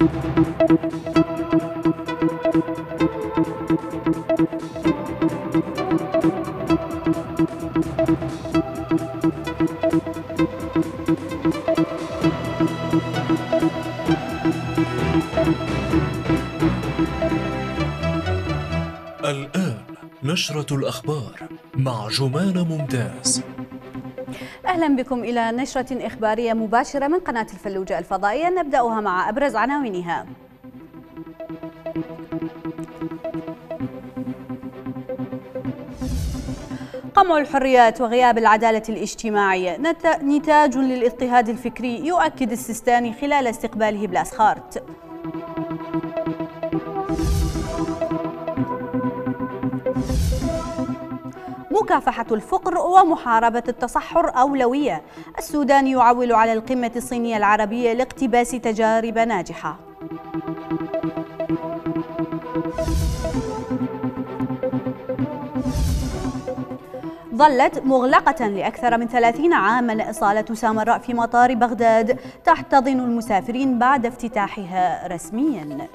الآن نشرة الأخبار مع جمان ممتاز. أهلا بكم إلى نشرة إخبارية مباشرة من قناة الفلوجة الفضائية. نبدأها مع أبرز عناوينها قمع الحريات وغياب العدالة الاجتماعية. نتاج للاضطهاد الفكري يؤكد السيستاني خلال استقباله بلاسخارت مكافحة الفقر ومحاربة التصحر أولوية. السودان يعول على القمة الصينية العربية لاقتباس تجارب ناجحة. ظلت مغلقة لأكثر من ثلاثين عاما إصالة سامراء في مطار بغداد تحتضن المسافرين بعد افتتاحها رسمياً.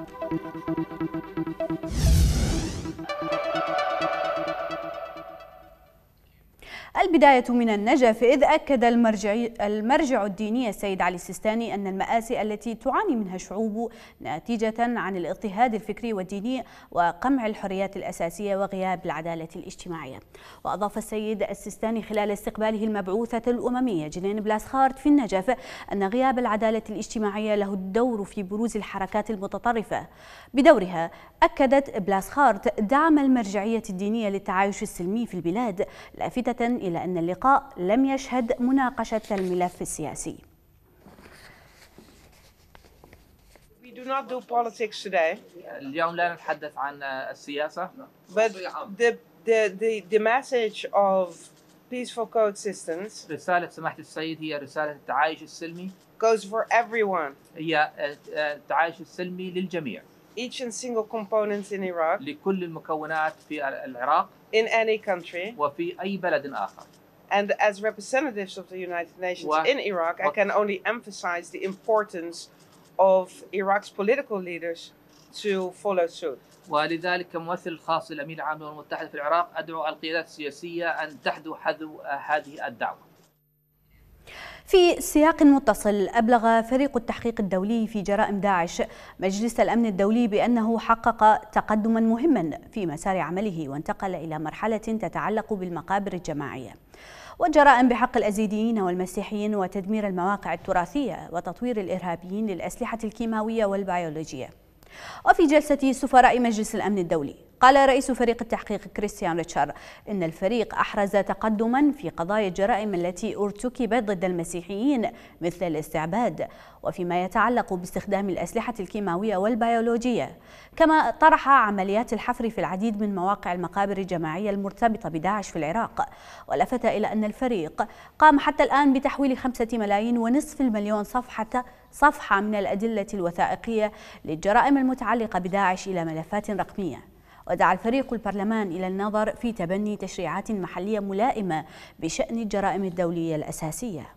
البداية من النجف إذ أكد المرجع, المرجع الديني السيد علي السيستاني أن المآسي التي تعاني منها الشعوب ناتجة عن الاضطهاد الفكري والديني وقمع الحريات الأساسية وغياب العدالة الاجتماعية. وأضاف السيد السيستاني خلال استقباله المبعوثة الأممية جنين بلاسخارت في النجف أن غياب العدالة الاجتماعية له الدور في بروز الحركات المتطرفة. بدورها أكدت بلاسخارت دعم المرجعية الدينية للتعايش السلمي في البلاد لافتة إلى أن اللقاء لم يشهد مناقشة الملف السياسي. We do not do politics today. اليوم لا نتحدث عن السياسة. But the the the the message of peaceful coexistence رسالة سماحة السيد هي رسالة التعايش السلمي. goes for everyone. هي التعايش السلمي للجميع. Each and single component in Iraq. لكل المكونات في العراق. in any country. وفي أي بلد آخر. And as representatives of the United Nations و... in Iraq, I can only emphasize the importance of Iraq's political leaders to follow suit. ولذلك كممثل خاص للأمين العام للأمم المتحدة في العراق أدعو القيادات السياسية أن تحذو حذو هذه الدعوة. في سياق متصل أبلغ فريق التحقيق الدولي في جرائم داعش مجلس الأمن الدولي بأنه حقق تقدما مهما في مسار عمله وانتقل إلى مرحلة تتعلق بالمقابر الجماعية. والجرائم بحق الأزيديين والمسيحيين وتدمير المواقع التراثية وتطوير الإرهابيين للأسلحة الكيماوية والبيولوجية. وفي جلسة سفراء مجلس الأمن الدولي قال رئيس فريق التحقيق كريستيان ريتشار إن الفريق أحرز تقدما في قضايا الجرائم التي ارتكبت ضد المسيحيين مثل الاستعباد وفيما يتعلق باستخدام الأسلحة الكيماوية والبيولوجية. كما طرح عمليات الحفر في العديد من مواقع المقابر الجماعية المرتبطة بداعش في العراق ولفت إلى أن الفريق قام حتى الآن بتحويل خمسة ملايين ونصف المليون صفحة صفحة من الأدلة الوثائقية للجرائم المتعلقة بداعش إلى ملفات رقمية. ودعا الفريق البرلمان إلى النظر في تبني تشريعات محلية ملائمة بشأن الجرائم الدولية الأساسية.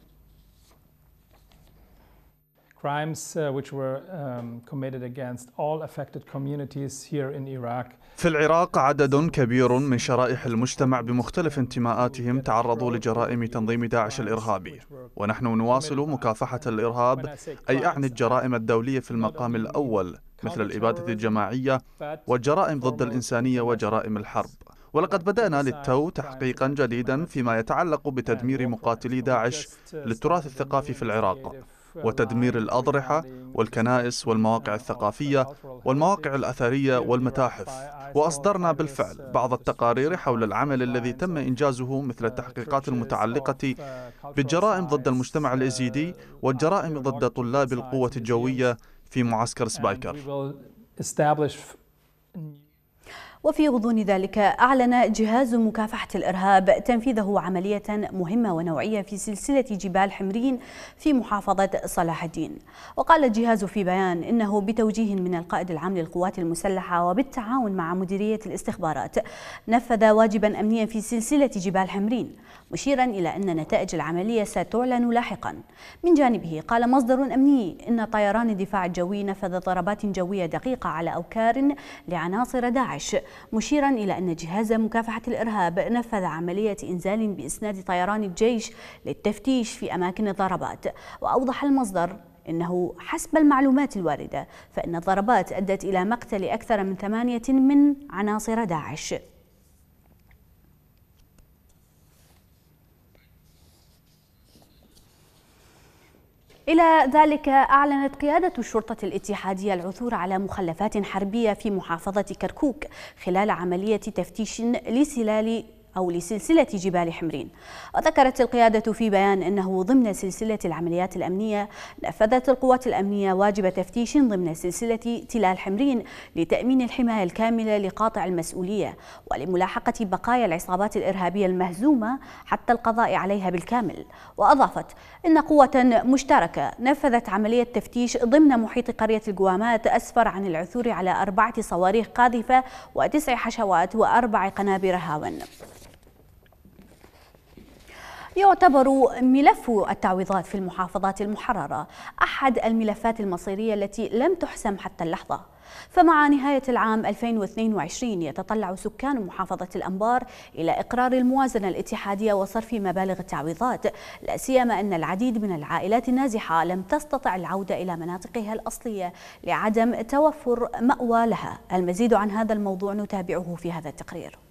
Crimes uh, which were um, committed against all affected communities here in Iraq. في العراق عدد كبير من شرائح المجتمع بمختلف انتماءاتهم تعرضوا لجرائم تنظيم داعش الإرهابي. ونحن نواصل مكافحة الإرهاب أي أعني الجرائم الدولية في المقام الأول مثل الإبادة الجماعية والجرائم ضد الإنسانية وجرائم الحرب. ولقد بدأنا للتو تحقيقا جديدا فيما يتعلق بتدمير مقاتلي داعش للتراث الثقافي في العراق. وتدمير الأضرحة والكنائس والمواقع الثقافية والمواقع الأثرية والمتاحف. وأصدرنا بالفعل بعض التقارير حول العمل الذي تم إنجازه مثل التحقيقات المتعلقة بالجرائم ضد المجتمع الإزيدي والجرائم ضد طلاب القوة الجوية في معسكر سبايكر. وفي غضون ذلك أعلن جهاز مكافحة الإرهاب تنفيذه عملية مهمة ونوعية في سلسلة جبال حمرين في محافظة صلاح الدين. وقال الجهاز في بيان إنه بتوجيه من القائد العام للقوات المسلحة وبالتعاون مع مديرية الاستخبارات نفذ واجبا أمنيا في سلسلة جبال حمرين مشيرا إلى أن نتائج العملية ستعلن لاحقا. من جانبه قال مصدر أمني إن طيران الدفاع الجوي نفذ ضربات جوية دقيقة على أوكار لعناصر داعش مشيرا إلى أن جهاز مكافحة الإرهاب نفذ عملية إنزال بإسناد طيران الجيش للتفتيش في أماكن الضربات. وأوضح المصدر إنه حسب المعلومات الواردة فإن الضربات أدت إلى مقتل أكثر من ثمانية من عناصر داعش. إلى ذلك أعلنت قيادة الشرطة الاتحادية العثور على مخلفات حربية في محافظة كركوك خلال عملية تفتيش لسلال أو لسلسلة جبال حمرين. وذكرت القيادة في بيان أنه ضمن سلسلة العمليات الأمنية نفذت القوات الأمنية واجب تفتيش ضمن سلسلة تلال حمرين لتأمين الحماية الكاملة لقاطع المسؤولية ولملاحقة بقايا العصابات الإرهابية المهزومة حتى القضاء عليها بالكامل. وأضافت أن قوة مشتركة نفذت عملية تفتيش ضمن محيط قرية القوامات أسفر عن العثور على أربعة صواريخ قاذفة وتسع حشوات وأربع قنابر هاون. يعتبر ملف التعويضات في المحافظات المحررة أحد الملفات المصيرية التي لم تحسم حتى اللحظة. فمع نهاية العام 2022 يتطلع سكان محافظة الأنبار إلى إقرار الموازنة الاتحادية وصرف مبالغ التعويضات لا سيما أن العديد من العائلات النازحة لم تستطع العودة إلى مناطقها الأصلية لعدم توفر مأوى لها. المزيد عن هذا الموضوع نتابعه في هذا التقرير.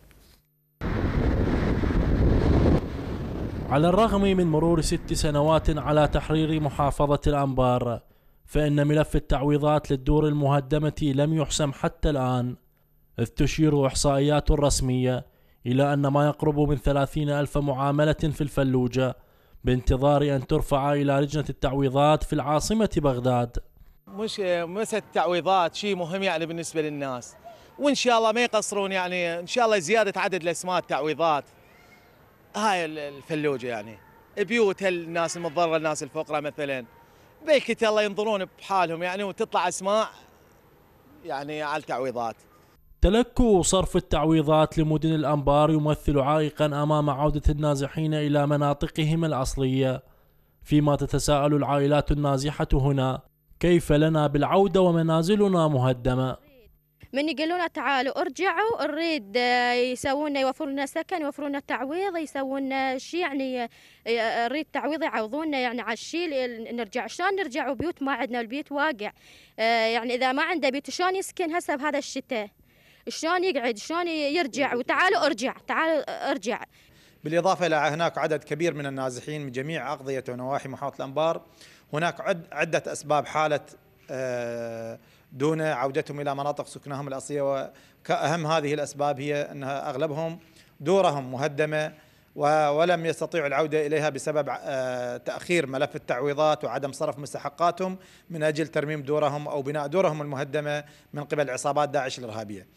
على الرغم من مرور ست سنوات على تحرير محافظة الأنبار فإن ملف التعويضات للدور المهدمة لم يحسم حتى الآن إذ تشير إحصائيات رسمية إلى أن ما يقرب من ثلاثين ألف معاملة في الفلوجة بانتظار أن ترفع إلى لجنة التعويضات في العاصمة بغداد. مش مسألة التعويضات شيء مهم يعني بالنسبة للناس. وإن شاء الله ما يقصرون يعني إن شاء الله زيادة عدد الأسماء التعويضات. هاي الفلوجه يعني. بيوت الناس المتضرره الناس الفقراء مثلا. بيكت الله ينظرون بحالهم يعني وتطلع أسماء يعني على التعويضات. تلكؤ صرف التعويضات لمدن الأنبار يمثل عائقا أمام عودة النازحين إلى مناطقهم الأصلية. فيما تتساءل العائلات النازحة هنا كيف لنا بالعودة ومنازلنا مهدمة؟ من يقولون لنا تعالوا ارجعوا نريد آه، يسوون يوفرون لنا سكن يوفرون لنا تعويض يسوون لنا شيء يعني آه، نريد تعويض يعوضونا يعني على الشيء نرجع. شلون نرجع وبيوت ما عندنا البيت واقع. آه، يعني إذا ما عنده بيت شلون يسكن هسه بهذا الشتاء؟ شلون يقعد؟ شلون يرجع؟ وتعالوا ارجع تعالوا ارجع. بالإضافة إلى هناك عدد كبير من النازحين من جميع أقضية ونواحي محافظة الأنبار. هناك عدة أسباب حالة دون عودتهم إلى مناطق سكنهم الأصلية وكأهم هذه الأسباب هي أن أغلبهم دورهم مهدمة ولم يستطيعوا العودة إليها بسبب آه، تأخير ملف التعويضات وعدم صرف مستحقاتهم من أجل ترميم دورهم أو بناء دورهم المهدمة من قبل عصابات داعش الإرهابية.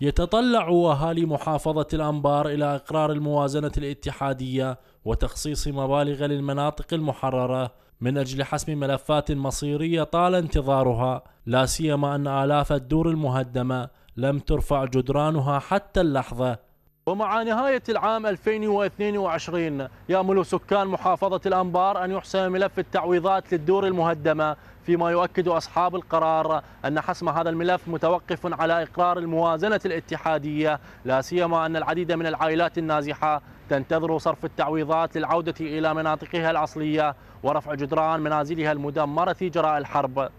يتطلع أهالي محافظة الأنبار إلى إقرار الموازنة الاتحادية وتخصيص مبالغ للمناطق المحررة من أجل حسم ملفات مصيرية طال انتظارها لا سيما أن آلاف الدور المهدمة لم ترفع جدرانها حتى اللحظة. ومع نهاية العام 2022 يأمل سكان محافظة الأنبار أن يحسم ملف التعويضات للدور المهدمة فيما يؤكد أصحاب القرار أن حسم هذا الملف متوقف على إقرار الموازنة الاتحادية لا سيما أن العديد من العائلات النازحة تنتظر صرف التعويضات للعودة إلى مناطقها الأصلية. ورفع جدران منازلها المدمرة جراء الحرب.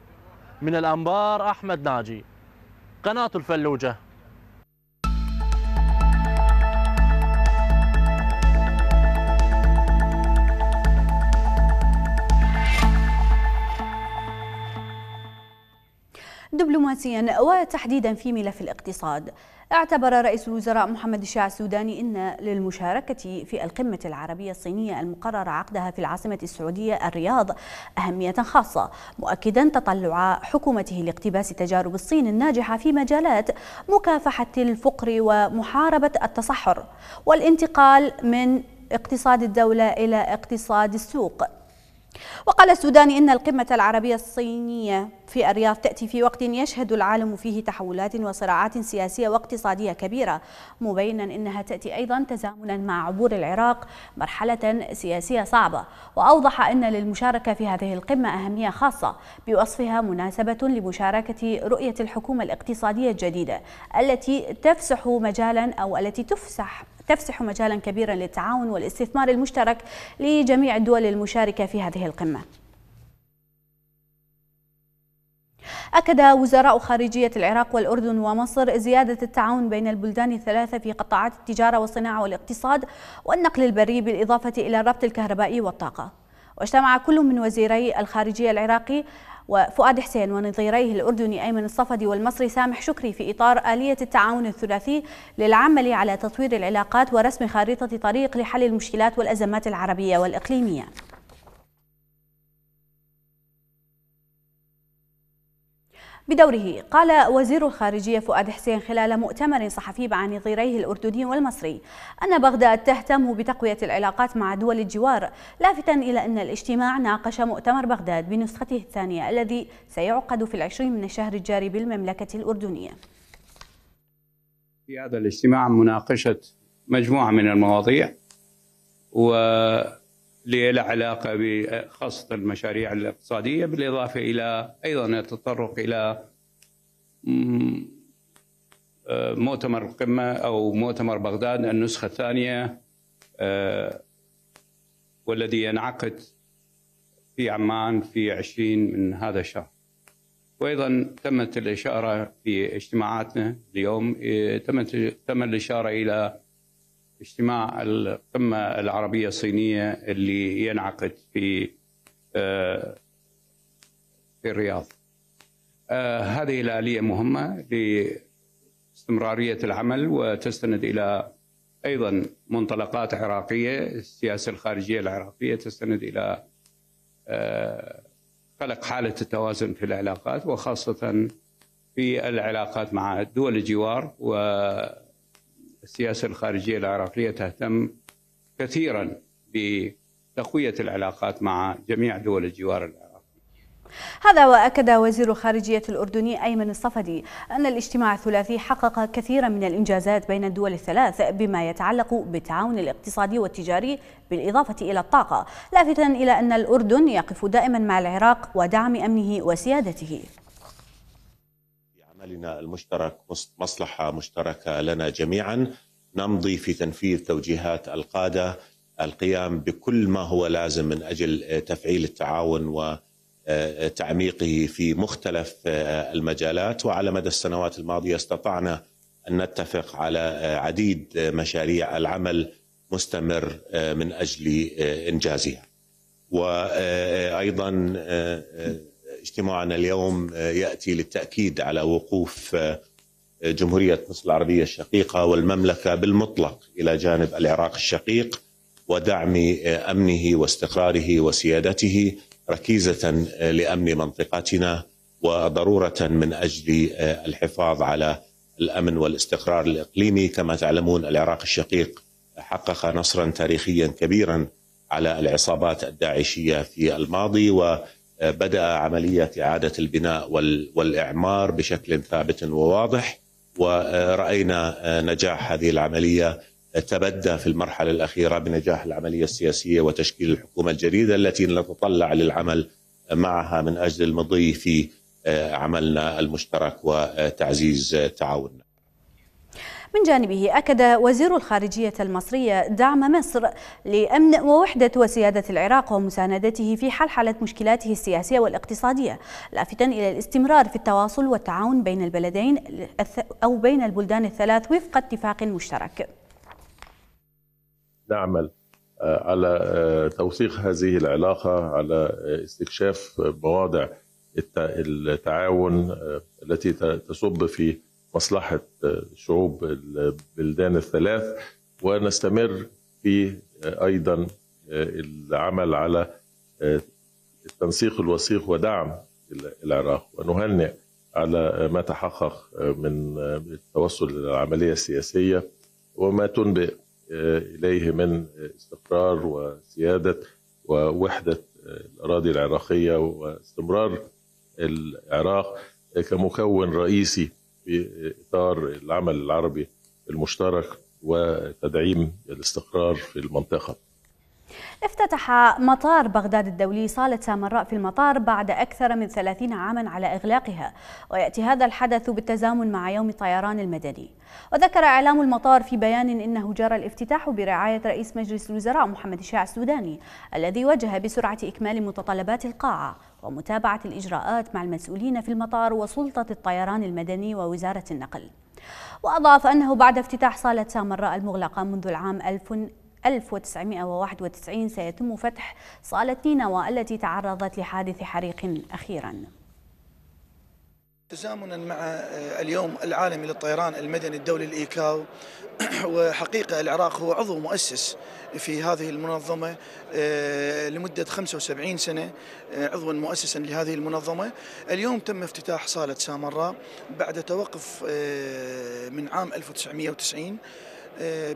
من الأنبار أحمد ناجي. قناة الفلوجة. دبلوماسيا وتحديدا في ملف الاقتصاد. اعتبر رئيس الوزراء محمد الشاع السوداني إن للمشاركة في القمة العربية الصينية المقرر عقدها في العاصمة السعودية الرياض أهمية خاصة مؤكدا تطلع حكومته لاقتباس تجارب الصين الناجحة في مجالات مكافحة الفقر ومحاربة التصحر والانتقال من اقتصاد الدولة إلى اقتصاد السوق. وقال السوداني إن القمة العربية الصينية في الرياض تأتي في وقت يشهد العالم فيه تحولات وصراعات سياسية واقتصادية كبيرة مبينا إنها تأتي أيضا تزامنا مع عبور العراق مرحلة سياسية صعبة. وأوضح أن للمشاركة في هذه القمة أهمية خاصة بوصفها مناسبة لمشاركة رؤية الحكومة الاقتصادية الجديدة التي تفسح مجالا أو التي تفسح تفسح مجالا كبيرا للتعاون والاستثمار المشترك لجميع الدول المشاركة في هذه القمة. أكد وزراء خارجية العراق والأردن ومصر زيادة التعاون بين البلدان الثلاثة في قطاعات التجارة والصناعة والاقتصاد والنقل البري بالإضافة إلى الربط الكهربائي والطاقة. واجتمع كل من وزيري الخارجية العراقي وفؤاد حسين ونظيريه الأردني أيمن الصفدي والمصري سامح شكري في إطار آلية التعاون الثلاثي للعمل على تطوير العلاقات ورسم خارطة طريق لحل المشكلات والأزمات العربية والإقليمية. بدوره. قال وزير الخارجية فؤاد حسين خلال مؤتمر صحفي مع نظيريه الأردني والمصري أن بغداد تهتم بتقوية العلاقات مع دول الجوار لافتا إلى أن الاجتماع ناقش مؤتمر بغداد بنسخته الثانية الذي سيعقد في العشرين من الشهر الجاري بالمملكة الأردنية. في هذا الاجتماع مناقشة مجموعة من المواضيع و له علاقه بخاصه المشاريع الاقتصادية بالإضافة إلى أيضا التطرق آه، مؤتمر القمة أو مؤتمر بغداد النسخة الثانية آه، والذي ينعقد في عمان في 20 من هذا الشهر. وأيضا تمت الإشارة في اجتماعاتنا اليوم آه، تمت تم الإشارة إلى اجتماع القمة العربية الصينية اللي ينعقد في آه، في الرياض. آه، هذه الآلية مهمة لاستمرارية العمل وتستند إلى أيضا منطلقات عراقية السياسة الخارجية العراقية تستند إلى آه، خلق حالة التوازن في العلاقات وخاصة في العلاقات مع دول الجوار و السياسة الخارجية العراقية تهتم كثيرا بتقوية العلاقات مع جميع دول الجوار العراقي. هذا وأكد وزير خارجية الأردني أيمن الصفدي أن الاجتماع الثلاثي حقق كثيرا من الإنجازات بين الدول الثلاث بما يتعلق بالتعاون الاقتصادي والتجاري بالإضافة إلى الطاقة لافتا إلى أن الأردن يقف دائما مع العراق ودعم أمنه وسيادته. عملنا المشترك مصلحة مشتركة لنا جميعا. نمضي في تنفيذ توجيهات القادة. القيام بكل ما هو لازم من أجل تفعيل التعاون وتعميقه في مختلف المجالات. وعلى مدى السنوات الماضية استطعنا أن نتفق على عديد مشاريع العمل مستمر من أجل إنجازها. وأيضا اجتماعنا اليوم آه، يأتي للتأكيد على وقوف آه، جمهورية مصر العربية الشقيقة والمملكة بالمطلق إلى جانب العراق الشقيق ودعم آه، أمنه واستقراره وسيادته ركيزة لأمن منطقتنا وضرورة من أجل الحفاظ على الأمن والاستقرار الإقليمي. كما تعلمون العراق الشقيق حقق نصرا تاريخيا كبيرا على العصابات الداعشية في الماضي و بدأ عملية إعادة البناء والإعمار بشكل ثابت وواضح ورأينا نجاح هذه العملية. تبدى في المرحلة الأخيرة بنجاح العملية السياسية وتشكيل الحكومة الجديدة التي نتطلع للعمل معها من أجل المضي في عملنا المشترك وتعزيز تعاوننا. من جانبه أكد وزير الخارجية المصرية دعم مصر لأمن ووحدة وسيادة العراق ومساندته في حلحلة مشكلاته السياسية والاقتصادية لافتا إلى الاستمرار في التواصل والتعاون بين البلدين أو بين البلدان الثلاث وفق اتفاق مشترك. نعمل آه، على آه، توثيق هذه العلاقة على آه، استكشاف مواضع التعاون التي تصب في مصلحة شعوب البلدان الثلاث ونستمر في أيضا العمل على التنسيق الوثيق ودعم العراق. ونهنئ على ما تحقق من التوصل إلى العملية السياسية وما تنبئ إليه من استقرار وسيادة ووحدة الأراضي العراقية واستمرار العراق كمكون رئيسي في إطار العمل العربي المشترك وتدعيم الاستقرار في المنطقة. افتتح مطار بغداد الدولي صالة سامراء في المطار بعد أكثر من 30 عاما على إغلاقها ويأتي هذا الحدث بالتزامن مع يوم الطيران المدني. وذكر إعلام المطار في بيان إنه جرى الافتتاح برعاية رئيس مجلس الوزراء محمد الشاع السوداني الذي وجه بسرعة إكمال متطلبات القاعة ومتابعة الإجراءات مع المسؤولين في المطار وسلطة الطيران المدني ووزارة النقل. وأضاف أنه بعد افتتاح صالة سامراء المغلقة منذ العام 1000 1991 سيتم فتح صالة نينوى التي تعرضت لحادث حريق أخيراً. تزامنا مع اليوم العالمي للطيران المدني الدولي الإيكاو. وحقيقة العراق هو عضو مؤسس في هذه المنظمة لمدة 75 سنة عضوا مؤسسا لهذه المنظمة. اليوم تم افتتاح صالة سامراء بعد توقف من عام 1990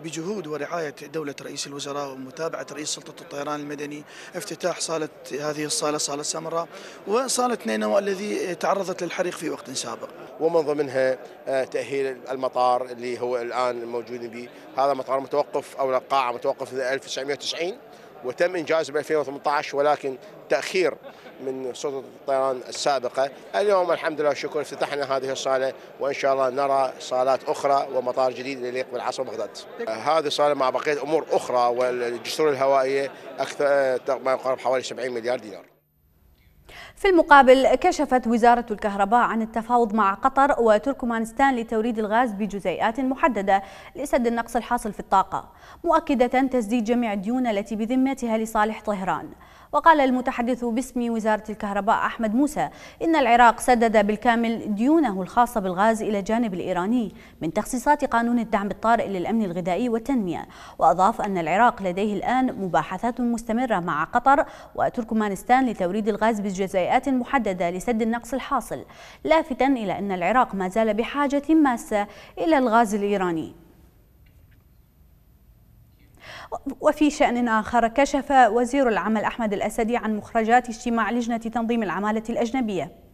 بجهود ورعاية دولة رئيس الوزراء ومتابعة رئيس سلطة الطيران المدني افتتاح صالة هذه الصالة صالة سامراء وصالة نينوى الذي تعرضت للحريق في وقت سابق. ومن ضمنها تأهيل المطار اللي هو الآن موجودين به. هذا مطار متوقف أو قاعة متوقف في 1990 وتم إنجازه ب 2018 ولكن تأخير من سلطة الطيران السابقة. اليوم الحمد لله والشكر افتتحنا هذه الصالة وإن شاء الله نرى صالات أخرى ومطار جديد يليق بالعاصمة بغداد. هذه الصالة مع بقية أمور أخرى والجسور الهوائية أكثر ما يقارب حوالي 70 مليار دينار. في المقابل كشفت وزارة الكهرباء عن التفاوض مع قطر وتركمانستان لتوريد الغاز بجزيئات محددة لسد النقص الحاصل في الطاقة مؤكدة تسديد جميع الديون التي بذمتها لصالح طهران. وقال المتحدث باسم وزارة الكهرباء أحمد موسى إن العراق سدد بالكامل ديونه الخاصة بالغاز إلى الجانب الإيراني من تخصيصات قانون الدعم الطارئ للأمن الغذائي والتنمية. وأضاف أن العراق لديه الآن مباحثات مستمرة مع قطر وتركمانستان لتوريد الغاز بجزيئات محددة لسد النقص الحاصل لافتا إلى أن العراق ما زال بحاجة ماسة إلى الغاز الإيراني. وفي شأن آخر كشف وزير العمل أحمد الأسدي عن مخرجات اجتماع لجنة تنظيم العمالة الأجنبية.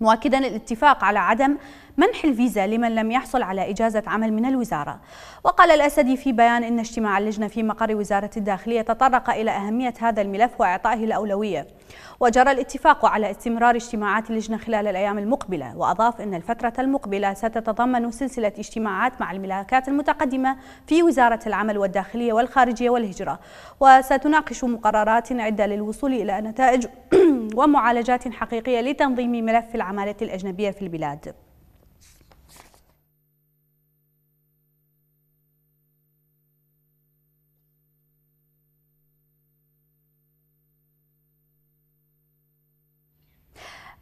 مؤكدا الاتفاق على عدم منح الفيزا لمن لم يحصل على إجازة عمل من الوزارة. وقال الأسدي في بيان إن اجتماع اللجنة في مقر وزارة الداخلية تطرق إلى أهمية هذا الملف وإعطائه الأولوية. وجرى الاتفاق على استمرار اجتماعات اللجنة خلال الأيام المقبلة وأضاف أن الفترة المقبلة ستتضمن سلسلة اجتماعات مع الملاكات المتقدمة في وزارة العمل والداخلية والخارجية والهجرة. وستناقش مقررات عدة للوصول إلى نتائج ومعالجات حقيقية لتنظيم ملف العمالة الأجنبية في البلاد.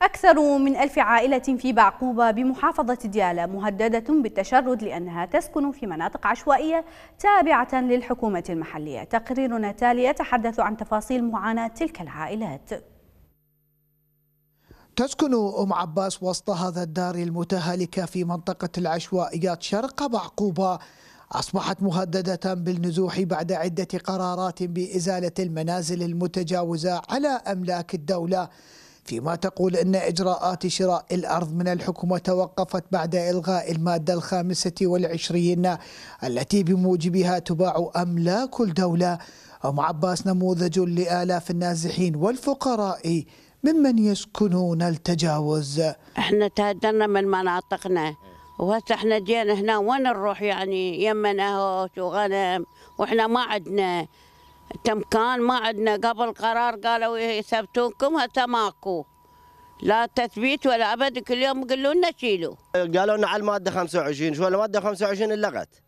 أكثر من ألف عائلة في بعقوبة بمحافظة ديالى مهددة بالتشرد لأنها تسكن في مناطق عشوائية تابعة للحكومة المحلية. تقريرنا التالي يتحدث عن تفاصيل معاناة تلك العائلات. تسكن أم عباس وسط هذا الدار المتهالكة في منطقة العشوائيات شرق بعقوبة أصبحت مهددة بالنزوح بعد عدة قرارات بإزالة المنازل المتجاوزة على أملاك الدولة. فيما تقول أن إجراءات شراء الأرض من الحكومة توقفت بعد إلغاء المادة الخامسة والعشرين التي بموجبها تباع أملاك الدولة. أم عباس نموذج لآلاف النازحين والفقراء. ممن يسكنون التجاوز. إحنا تهدرنا من مناطقنا. وهسه إحنا جينا هنا وين نروح يعني؟ يمنا وغنم وإحنا ما عندنا تمكان ما عندنا قبل قرار قالوا يثبتونكم هسه ماكو. لا تثبيت ولا أبد. كل يوم يقولوا لنا شيلوا قالوا لنا على المادة 25 شو المادة 25 لغت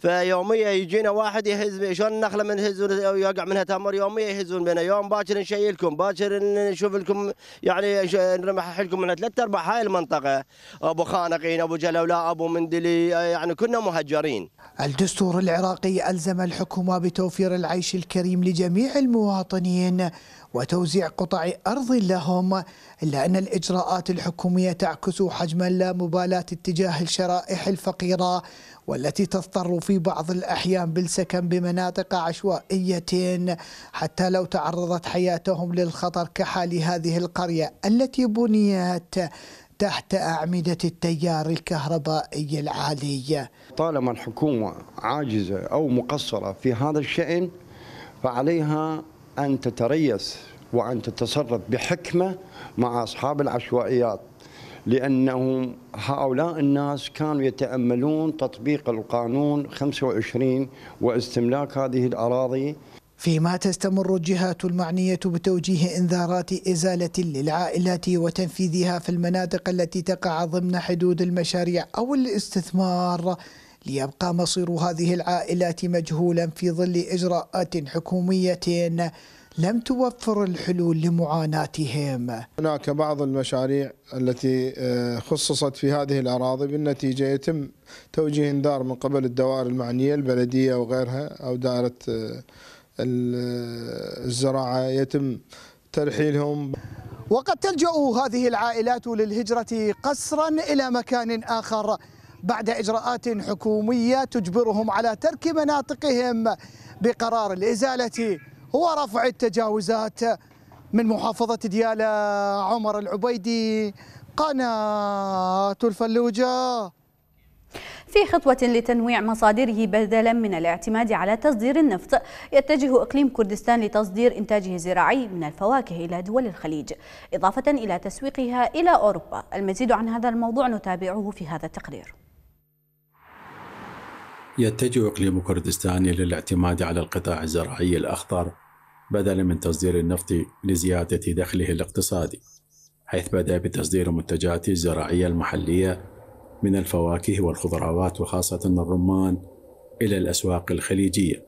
فيوميا يجينا واحد يهز شلون النخله من يهزون يقع منها تمر يوميا يهزون بنا يوم باكر نشيلكم باكر نشوف لكم يعني نرمح لكم من ثلاث أرباع هاي المنطقة. أبو خانقين أبو جلولاء أبو مندلي يعني كنا مهجرين. الدستور العراقي ألزم الحكومة بتوفير العيش الكريم لجميع المواطنين وتوزيع قطع أرض لهم إلا أن الإجراءات الحكومية تعكس حجم اللامبالاة اتجاه الشرائح الفقيرة والتي تضطر في بعض الأحيان بالسكن بمناطق عشوائية حتى لو تعرضت حياتهم للخطر كحال هذه القرية التي بنيت تحت أعمدة التيار الكهربائي العالي. طالما الحكومة عاجزة أو مقصرة في هذا الشأن فعليها أن تتريث وأن تتصرف بحكمة مع أصحاب العشوائيات. لأنهم هؤلاء الناس كانوا يتأملون تطبيق القانون 25 واستملاك هذه الأراضي. فيما تستمر الجهات المعنية بتوجيه إنذارات إزالة للعائلات وتنفيذها في المناطق التي تقع ضمن حدود المشاريع أو الاستثمار ليبقى مصير هذه العائلات مجهولا في ظل إجراءات حكومية. لم توفر الحلول لمعاناتهم. هناك بعض المشاريع التي خصصت في هذه الأراضي بالنتيجة يتم توجيه إنذار من قبل الدوائر المعنية البلدية وغيرها أو دائرة الزراعة. يتم ترحيلهم. وقد تلجأ هذه العائلات للهجرة قسرا إلى مكان آخر بعد إجراءات حكومية تجبرهم على ترك مناطقهم بقرار الإزالة. ورفع التجاوزات من محافظة ديالى عمر العبيدي قناة الفلوجة. في خطوة لتنويع مصادره بدلا من الاعتماد على تصدير النفط يتجه إقليم كردستان لتصدير إنتاجه الزراعي من الفواكه إلى دول الخليج إضافة إلى تسويقها إلى أوروبا. المزيد عن هذا الموضوع نتابعه في هذا التقرير. يتجه إقليم كردستان إلى الاعتماد على القطاع الزراعي الأخضر بدلا من تصدير النفط لزيادة دخله الاقتصادي حيث بدأ بتصدير منتجاته الزراعية المحلية من الفواكه والخضروات وخاصة الرمان إلى الأسواق الخليجية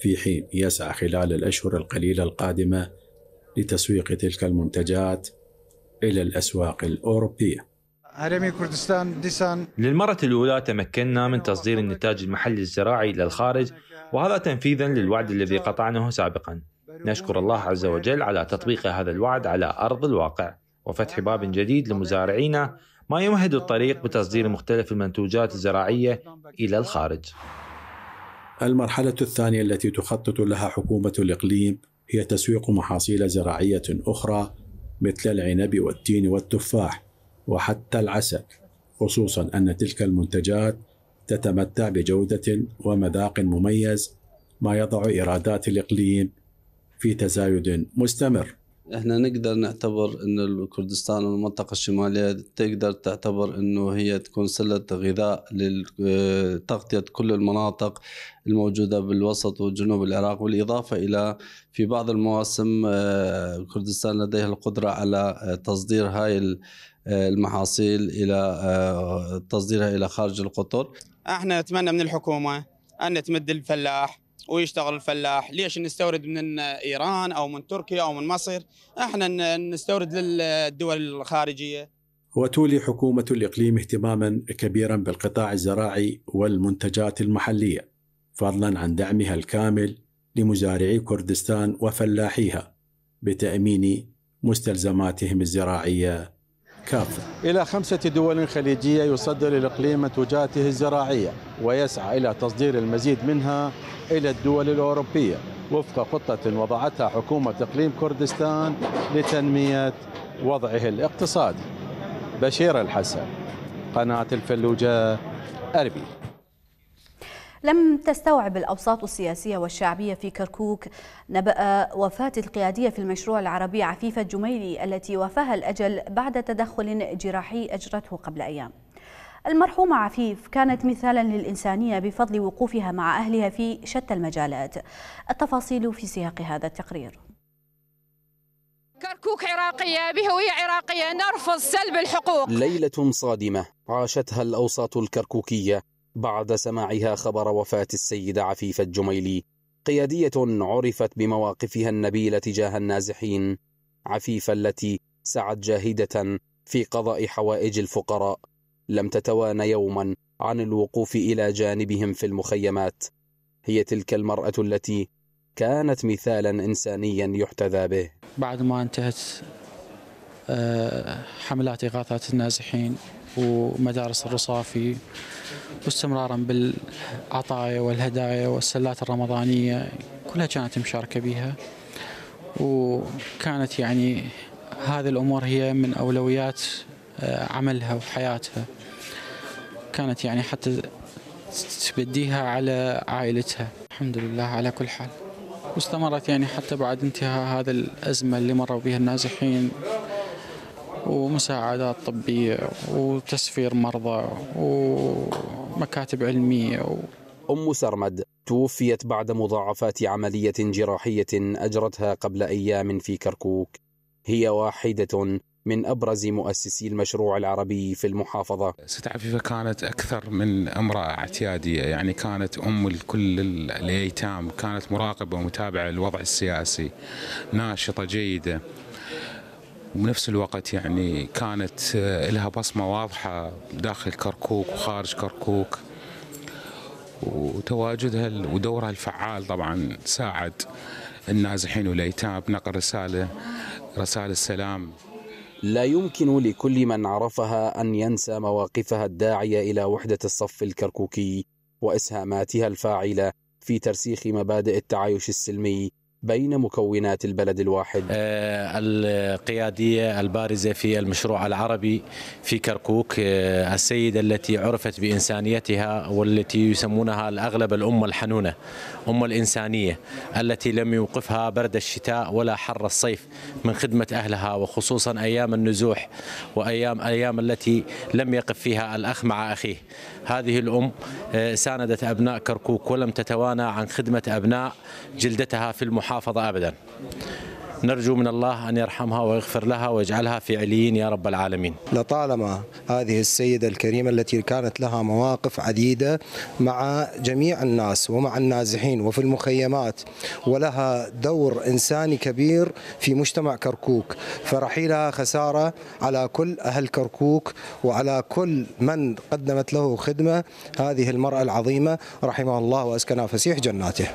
في حين يسعى خلال الأشهر القليلة القادمة لتسويق تلك المنتجات إلى الأسواق الأوروبية. للمرة الأولى تمكنا من تصدير النتاج المحلي الزراعي إلى الخارج وهذا تنفيذا للوعد الذي قطعناه سابقا. نشكر الله عز وجل على تطبيق هذا الوعد على أرض الواقع وفتح باب جديد لمزارعينا ما يمهد الطريق بتصدير مختلف المنتوجات الزراعية إلى الخارج. المرحلة الثانية التي تخطط لها حكومة الإقليم هي تسويق محاصيل زراعية أخرى مثل العنب والتين والتفاح. وحتى العسل خصوصا أن تلك المنتجات تتمتع بجودة ومذاق مميز ما يضع إيرادات الإقليم في تزايد مستمر. إحنا نقدر نعتبر ان الكردستان والمنطقة الشمالية تقدر تعتبر إنه هي تكون سلة غذاء لتغطية كل المناطق الموجودة بالوسط وجنوب العراق بالإضافة إلى في بعض المواسم كردستان لديها القدرة على تصدير هاي المحاصيل إلى تصديرها إلى خارج القطر. إحنا نتمنى من الحكومة أن تمد الفلاح ويشتغل الفلاح. ليش نستورد من إيران أو من تركيا أو من مصر؟ إحنا نستورد للدول الخارجية. وتولي حكومة الإقليم اهتماما كبيرا بالقطاع الزراعي والمنتجات المحلية فضلا عن دعمها الكامل لمزارعي كردستان وفلاحيها بتأمين مستلزماتهم الزراعية. كافة إلى خمسة دول خليجية يصدر الإقليم منتوجاته الزراعية ويسعى إلى تصدير المزيد منها إلى الدول الأوروبية. وفق خطة وضعتها حكومة إقليم كردستان لتنمية وضعه الاقتصادي. بشير الحسن قناة الفلوجة أربي. لم تستوعب الأوساط السياسية والشعبية في كركوك نبأ وفاة القيادية في المشروع العربي عفيفة جميلي التي وفاها الأجل بعد تدخل جراحي أجرته قبل أيام. المرحومة عفيف كانت مثالا للإنسانية بفضل وقوفها مع أهلها في شتى المجالات. التفاصيل في سياق هذا التقرير. كركوك عراقية بهوية عراقية نرفض سلب الحقوق. ليلة صادمة عاشتها الأوساط الكركوكية بعد سماعها خبر وفاة السيدة عفيفة الجميلي. قيادية عرفت بمواقفها النبيلة تجاه النازحين. عفيفة التي سعت جاهدة في قضاء حوائج الفقراء. لم تتوان يوما عن الوقوف إلى جانبهم في المخيمات. هي تلك المرأة التي كانت مثالا إنسانيا يحتذى به. بعد ما انتهت آه، حملات إغاثة النازحين ومدارس الرصافي واستمرارا بالعطايا والهدايا والسلات الرمضانية كلها كانت مشاركة بها وكانت يعني هذه الأمور هي من أولويات آه، عملها وحياتها. كانت يعني حتى تبديها على عائلتها. الحمد لله على كل حال. واستمرت يعني حتى بعد انتهاء هذا الأزمة اللي مروا بها النازحين. ومساعدات طبية وتسفير مرضى ومكاتب علمية و... أم سرمد توفيت بعد مضاعفات عملية جراحية أجرتها قبل أيام في كركوك. هي واحدة من أبرز مؤسسي المشروع العربي في المحافظة. ست عفيفة كانت أكثر من امرأة اعتيادية يعني كانت أم لكل الأيتام كانت مراقبة ومتابعة للوضع السياسي ناشطة جيدة. وبنفس الوقت يعني كانت لها بصمة واضحة داخل كركوك وخارج كركوك. وتواجدها ودورها الفعال طبعا ساعد النازحين والأيتام بنقل رسالة رسائل السلام. لا يمكن لكل من عرفها أن ينسى مواقفها الداعية إلى وحدة الصف الكركوكي وإسهاماتها الفاعلة في ترسيخ مبادئ التعايش السلمي. بين مكونات البلد الواحد؟ آه، القيادية البارزة في المشروع العربي في كركوك آه، السيدة التي عرفت بإنسانيتها والتي يسمونها الأغلب الأمة الحنونة أم الإنسانية التي لم يوقفها برد الشتاء ولا حر الصيف من خدمة أهلها وخصوصا أيام النزوح وأيام أيام التي لم يقف فيها الأخ مع أخيه. هذه الأم آه، ساندت أبناء كركوك ولم تتوانى عن خدمة أبناء جلدتها في المحافظة أبدا. نرجو من الله أن يرحمها ويغفر لها ويجعلها في عليين يا رب العالمين. لطالما هذه السيدة الكريمة التي كانت لها مواقف عديدة مع جميع الناس ومع النازحين وفي المخيمات ولها دور إنساني كبير في مجتمع كركوك فرحيلها خسارة على كل أهل كركوك وعلى كل من قدمت له خدمة هذه المرأة العظيمة رحمها الله وأسكنها فسيح جناته.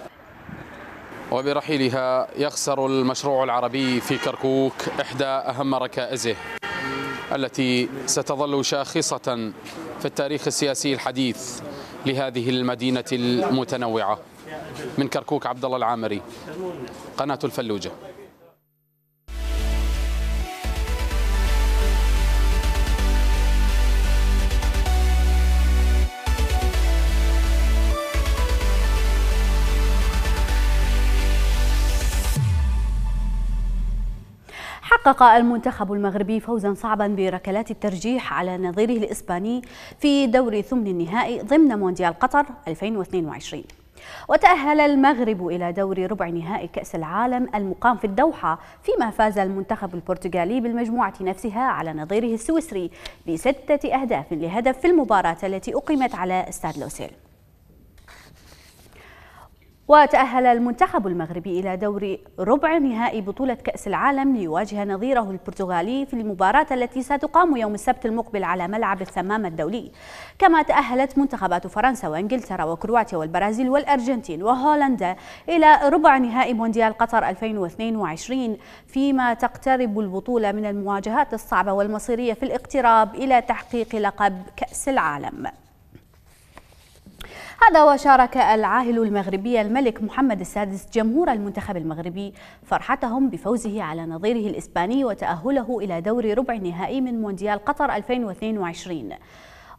وبرحيلها يخسر المشروع العربي في كركوك إحدى أهم ركائزه التي ستظل شاخصة في التاريخ السياسي الحديث لهذه المدينة المتنوعة. من كركوك عبد الله العامري قناة الفلوجة. حقق المنتخب المغربي فوزا صعبا بركلات الترجيح على نظيره الإسباني في دور ثمن النهائي ضمن مونديال قطر 2022 وتأهل المغرب إلى دور ربع نهائي كأس العالم المقام في الدوحة فيما فاز المنتخب البرتغالي بالمجموعة نفسها على نظيره السويسري بستة أهداف لهدف في المباراة التي أقيمت على استاد لوسيل. وتأهل المنتخب المغربي إلى دور ربع نهائي بطولة كأس العالم ليواجه نظيره البرتغالي في المباراة التي ستقام يوم السبت المقبل على ملعب الثمامة الدولي. كما تأهلت منتخبات فرنسا وإنجلترا وكرواتيا والبرازيل والأرجنتين وهولندا إلى ربع نهائي مونديال قطر 2022 فيما تقترب البطولة من المواجهات الصعبة والمصيرية في الاقتراب إلى تحقيق لقب كأس العالم. هذا وشارك العاهل المغربي الملك محمد السادس جمهور المنتخب المغربي فرحتهم بفوزه على نظيره الإسباني وتأهله إلى دور ربع النهائي من مونديال قطر 2022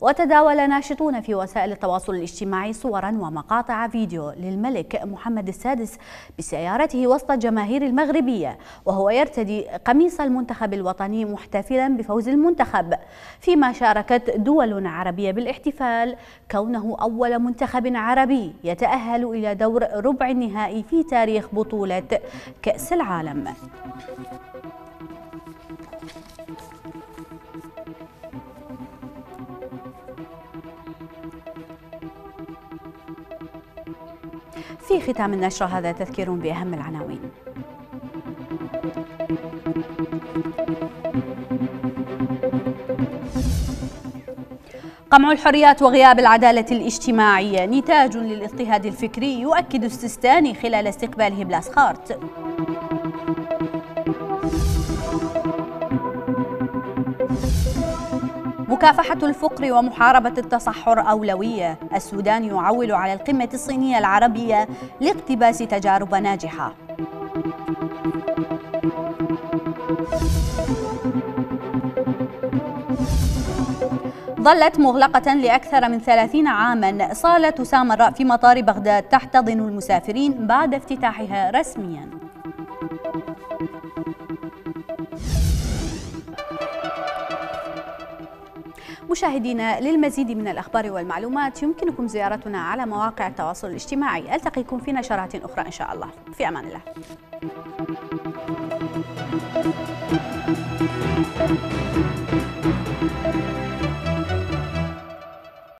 وتداول ناشطون في وسائل التواصل الاجتماعي صورا ومقاطع فيديو للملك محمد السادس بسيارته وسط الجماهير المغربية وهو يرتدي قميص المنتخب الوطني محتفلا بفوز المنتخب. فيما شاركت دول عربية بالاحتفال كونه أول منتخب عربي يتأهل إلى دور ربع النهائي في تاريخ بطولة كأس العالم. في ختام النشرة هذا تذكير بأهم العناوين. قمع الحريات وغياب العدالة الاجتماعية. نتاج للاضطهاد الفكري يؤكد السيستاني خلال استقباله بلاسخارت مكافحة الفقر ومحاربة التصحر أولوية. السودان يعول على القمة الصينية العربية لاقتباس تجارب ناجحة. ظلت مغلقة لأكثر من ثلاثين عاما. صالة سامراء في مطار بغداد تحتضن المسافرين بعد افتتاحها رسمياً. مشاهدينا للمزيد من الأخبار والمعلومات يمكنكم زيارتنا على مواقع التواصل الاجتماعي ألتقيكم في نشرات أخرى إن شاء الله في أمان الله.